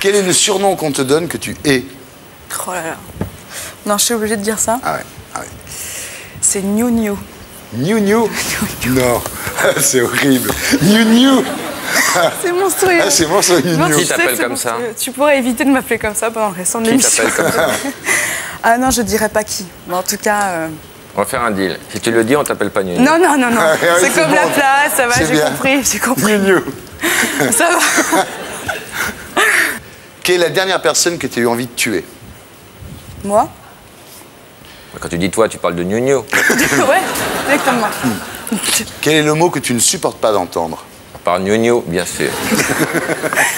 Quel est le surnom qu'on te donne que tu es Oh là là. Non, je suis obligée de dire ça. Ah ouais. Ah ouais. C'est New New. New New Non, c'est horrible. New New C'est monstrueux. Ah, c'est New New Qui t'appelle c'est comme ça monstrueux. Tu pourrais éviter de m'appeler comme ça pendant le restant de Qui l'émission. t'appelle comme ça Ah non, je dirais pas qui. Mais en tout cas. euh, On va faire un deal. Si tu le dis, on t'appelle pas Nuno. Non, non, non, non. Ah ouais, c'est comme bon. la place, ça va, j'ai compris, j'ai compris. New New Ça va. Quelle est la dernière personne que tu as eu envie de tuer Moi Quand tu dis toi, tu parles de Nuno. Ouais, exactement. Quel est le mot que tu ne supportes pas d'entendre? Par Nuno, bien sûr.